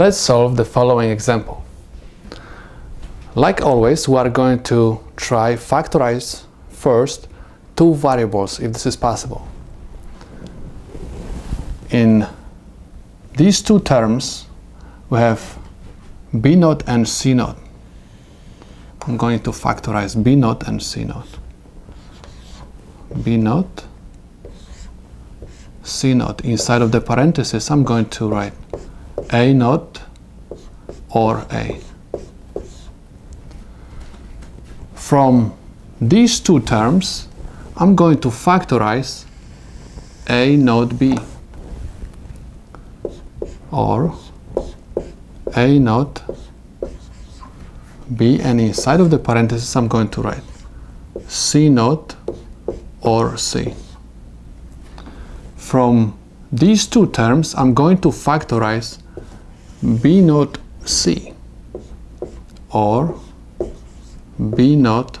Let's solve the following example. Like always, we are going to try factorize first two variables if this is possible. In these two terms, we have b naught and c naught. I'm going to factorize b naught and c naught. b naught, c naught. Inside of the parentheses, I'm going to write a naught or a. From these two terms, I'm going to factorize a naught b or a naught b and inside of the parenthesis I'm going to write c naught or c. From these two terms I'm going to factorize b naught c or b naught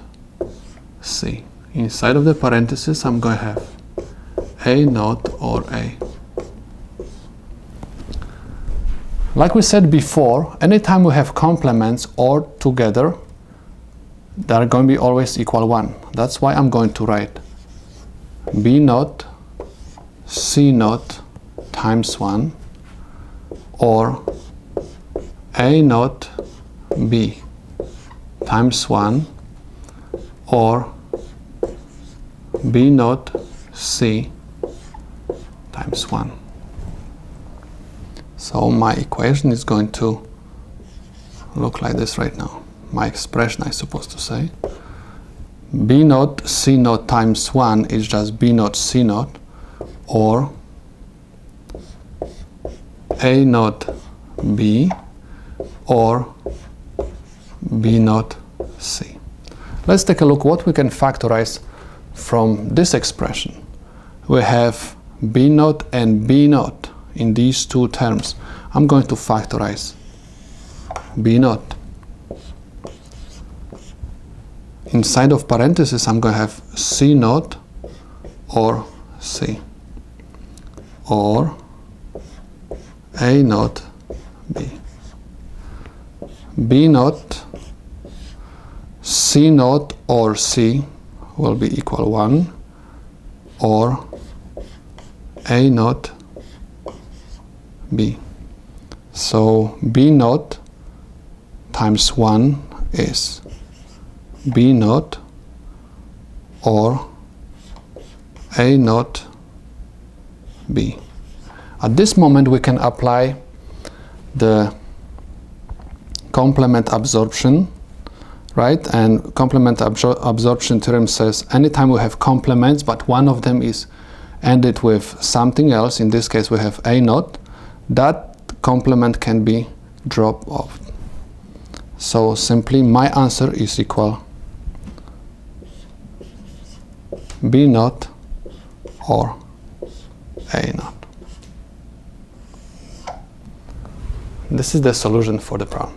c. Inside of the parentheses I'm going to have a naught or a. Like we said before, anytime we have complements or together, they are going to be always equal 1. That's why I'm going to write b naught c naught times 1 or a naught b times 1 or b naught c times 1. So my equation is going to look like this right now. My expression I'm supposed to say. B naught C naught times 1 is just B naught C naught or A naught B or B naught C. Let's take a look what we can factorize from this expression. We have B naught and B naught in these two terms. I'm going to factorize b naught. Inside of parentheses, I'm going to have c naught or c or a naught. B naught c naught or c will be equal 1 or a naught b. So b naught times 1 is b naught or a naught b. At this moment we can apply the complement absorption right and complement absor absorption theorem says anytime we have complements but one of them is ANDed with something else in this case we have a naught that complement can be dropped off. So simply my answer is equal B naught or A naught. This is the solution for the problem.